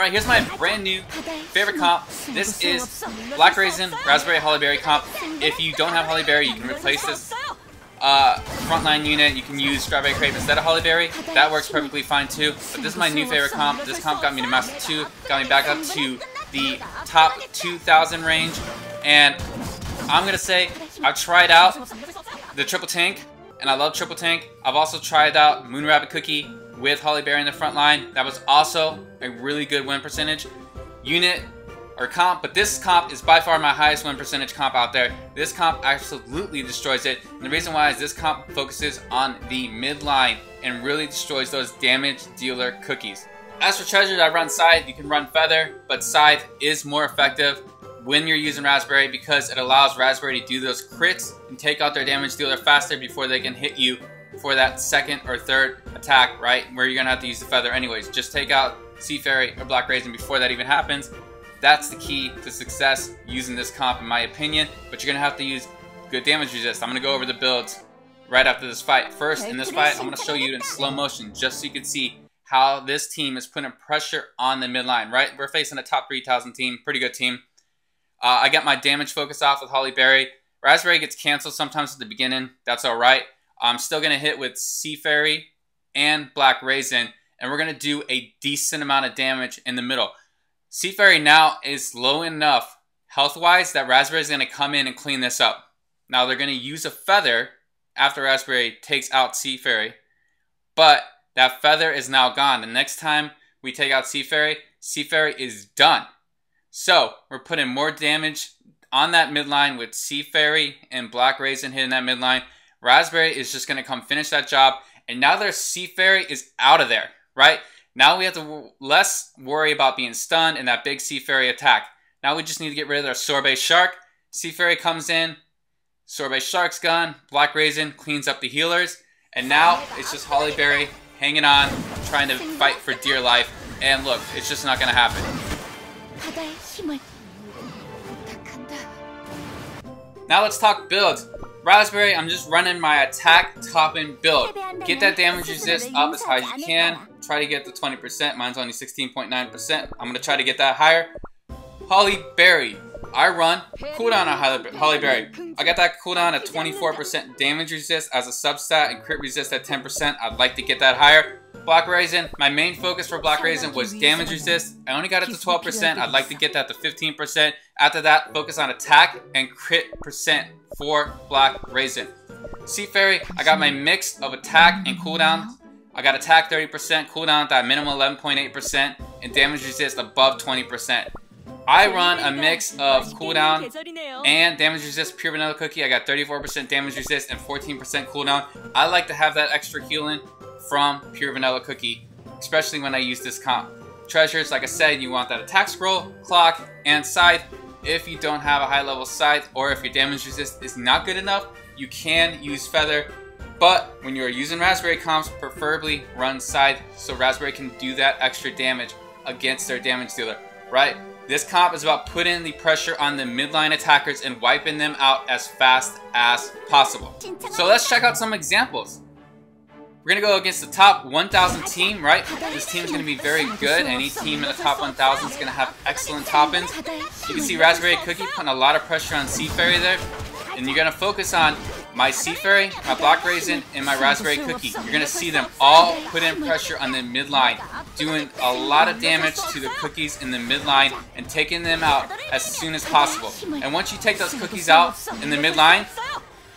Alright, here's my brand new favorite comp. This is Black Raisin Raspberry Holly Berry comp. If you don't have Holly Berry, you can replace this uh, frontline unit. You can use Strawberry Crepe instead of Holly Berry. That works perfectly fine too. But this is my new favorite comp. This comp got me to Master 2, got me back up to the top 2,000 range. And I'm going to say I've tried out the Triple Tank, and I love Triple Tank. I've also tried out Moon Rabbit Cookie with Holly Berry in the front line. That was also a really good win percentage. Unit or comp, but this comp is by far my highest win percentage comp out there. This comp absolutely destroys it. And the reason why is this comp focuses on the midline and really destroys those damage dealer cookies. As for treasures, I run Scythe. You can run Feather, but Scythe is more effective when you're using Raspberry because it allows Raspberry to do those crits and take out their damage dealer faster before they can hit you for that second or third attack, right? Where you're gonna have to use the feather anyways. Just take out Sea Fairy or Black Raisin before that even happens. That's the key to success using this comp in my opinion, but you're gonna have to use good damage resist. I'm gonna go over the builds right after this fight. First, in this fight, I'm gonna show you in slow motion just so you can see how this team is putting pressure on the midline, right? We're facing a top 3,000 team, pretty good team. Uh, I got my damage focus off with Holly Berry. Raspberry gets canceled sometimes at the beginning. That's all right. I'm still going to hit with Sea Fairy and Black Raisin, and we're going to do a decent amount of damage in the middle. Sea Fairy now is low enough health-wise that Raspberry is going to come in and clean this up. Now they're going to use a feather after Raspberry takes out Sea Fairy, but that feather is now gone. The next time we take out Sea Fairy, Sea Fairy is done. So we're putting more damage on that midline with Sea Fairy and Black Raisin hitting that midline. Raspberry is just going to come finish that job. And now their Sea Fairy is out of there, right? Now we have to less worry about being stunned in that big Sea Fairy attack. Now we just need to get rid of our Sorbet Shark. Sea Fairy comes in, Sorbet Shark's gone, Black Raisin cleans up the healers, and now it's just Holly Berry hanging on, trying to fight for dear life. And look, it's just not to happen. Now let's talk builds. Raspberry, I'm just running my attack, top, and build. Get that damage resist up as high as you can. Try to get the 20%. Mine's only 16.9%. I'm going to try to get that higher. Holly Berry. I run cooldown on Holly Berry. I got that cooldown at 24% damage resist as a substat and crit resist at 10%. I'd like to get that higher. Black Raisin, my main focus for Black Raisin was damage resist. I only got it to 12%. I'd like to get that to 15%. After that, focus on attack and crit percent for Black Raisin. Sea Fairy, I got my mix of attack and cooldown. I got attack 30%, cooldown at minimum 11.8%, and damage resist above 20%. I run a mix of cooldown and damage resist pure vanilla cookie. I got 34% damage resist and 14% cooldown. I like to have that extra healing from Pure Vanilla Cookie, especially when I use this comp. Treasures, like I said, you want that attack scroll, clock, and scythe. If you don't have a high level scythe, or if your damage resist is not good enough, you can use feather. But when you're using raspberry comps, preferably run scythe so raspberry can do that extra damage against their damage dealer, right? This comp is about putting the pressure on the midline attackers and wiping them out as fast as possible. So let's check out some examples. We're to go against the top 1,000 team, right? This team is to be very good. Any team in the top 1,000 is to have excellent toppings. You can see Raspberry Cookie putting a lot of pressure on Sea Fairy there. And you're to focus on my Sea Fairy, my Black Raisin, and my Raspberry Cookie. You're going to see them all put in pressure on the midline, doing a lot of damage to the cookies in the midline and taking them out as soon as possible. And once you take those cookies out in the midline,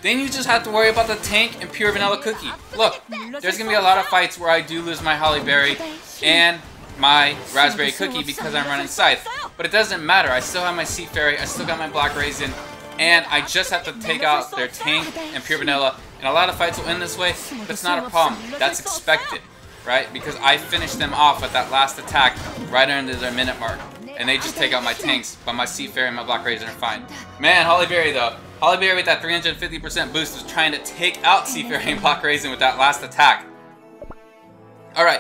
then you just have to worry about the tank and pure vanilla cookie. Look, there's going to be a lot of fights where I do lose my holly berry and my raspberry cookie because I'm running scythe. But it doesn't matter. I still have my sea fairy. I still got my black raisin. And I just have to take out their tank and pure vanilla. And a lot of fights will end this way. But it's not a problem. That's expected. Right? Because I finished them off with that last attack right under their minute mark. And they just take out my tanks. But my sea fairy and my black raisin are fine. Man, Holly Berry though. Holly Berry with that 350% boost was trying to take out Sea Fairy and Black Raisin with that last attack. Alright,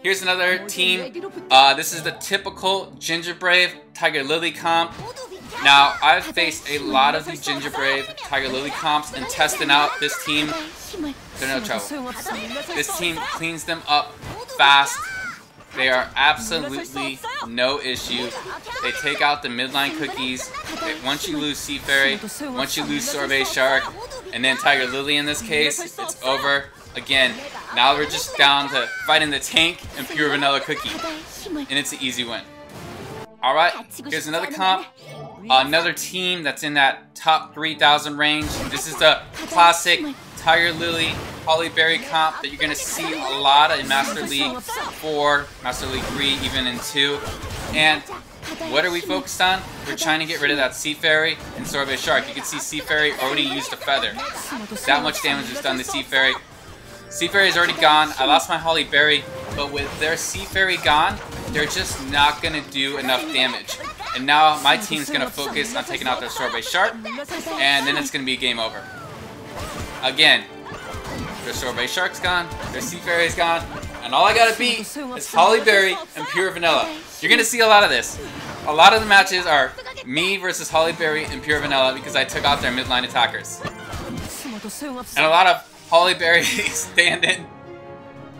here's another team. Uh, this is the typical Ginger Brave Tiger Lily comp. Now, I've faced a lot of the Ginger Brave Tiger Lily comps and testing out this team. They're no trouble. This team cleans them up fast They are absolutely no issue. They take out the midline cookies. They, once you lose Sea Fairy, once you lose Sorbet Shark, and then Tiger Lily in this case, it's over. Again, now we're just down to fighting the tank and pure vanilla cookie. And it's an easy win. Alright, here's another comp. Uh, another team that's in that top 3,000 range. This is the classic Tiger Lily Holly Berry comp that you're going to see a lot in Master League 4, Master League 3, even in 2. And what are we focused on? We're trying to get rid of that Sea Fairy and Sorbet Shark. You can see Sea Fairy already used a feather. That much damage was done to Sea Fairy. Sea Fairy is already gone. I lost my Holly Berry, but with their Sea Fairy gone, they're just not going to do enough damage. And now my team's going to focus on taking out their Sorbet Shark, and then it's going to be game over. Again, their Sorbet Shark's gone, their Sea Fairy's gone, and all I gotta beat is Holly Berry and Pure Vanilla. You're gonna see a lot of this. A lot of the matches are me versus Holly Berry and Pure Vanilla because I took out their midline attackers. And a lot of Holly Berry standing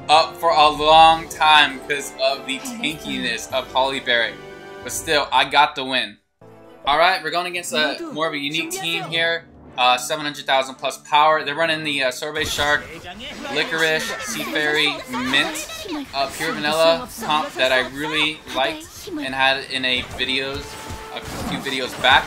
up for a long time because of the tankiness of Holly Berry. But still, I got the win. Alright, we're going against a more of a unique team here uh, 700,000 plus power. They're running the uh, Sorbet Shark, Licorice, Sea Fairy, Mint, uh, Pure Vanilla comp that I really liked and had in a videos, a few videos back.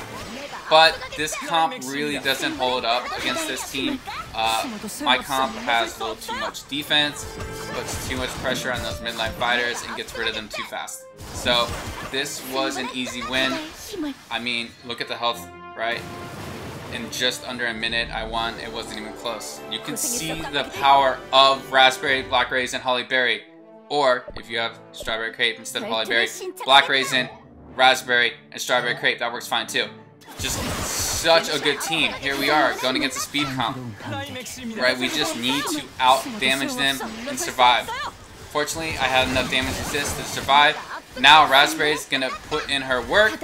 But this comp really doesn't hold up against this team. Uh, my comp has a little too much defense, puts too much pressure on those midline fighters, and gets rid of them too fast. So this was an easy win. I mean, look at the health, right? in just under a minute I won. It wasn't even close. You can see the power of Raspberry, Black Raisin, Holly Berry. Or, if you have Strawberry Crepe instead of Holly Berry, Black Raisin, Raspberry, and Strawberry Crepe. That works fine too. Just such a good team. Here we are, going against a speed comp. Right, we just need to out-damage them and survive. Fortunately, I had enough damage resist to survive. Now Raspberry's gonna put in her work.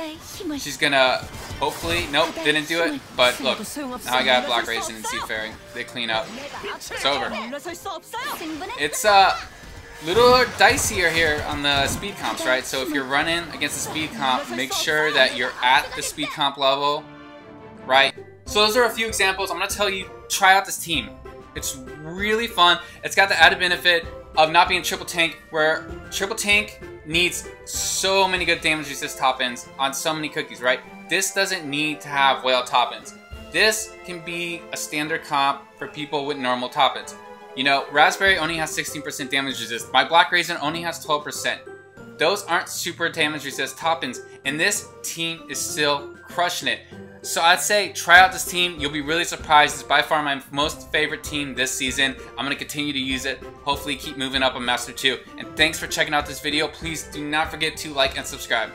She's gonna Hopefully, nope, didn't do it. But look, now I got Black Raisin and Sea Fairy. They clean up. It's over. It's uh, little dicier here on the speed comps, right? So if you're running against a speed comp, make sure that you're at the speed comp level, right? So those are a few examples. I'm gonna tell you, try out this team. It's really fun. It's got the added benefit of not being triple tank, where triple tank needs so many good damage resist toppings on so many cookies, right? This doesn't need to have whale top. This can be a standard comp for people with normal top. You know, Raspberry only has 16% damage resist. My Black Raisin only has 12%. Those aren't super damage resist toppings, and this team is still crushing it. So I'd say try out this team. You'll be really surprised. It's by far my most favorite team this season. I'm going to continue to use it. Hopefully keep moving up on Master 2. And thanks for checking out this video. Please do not forget to like and subscribe.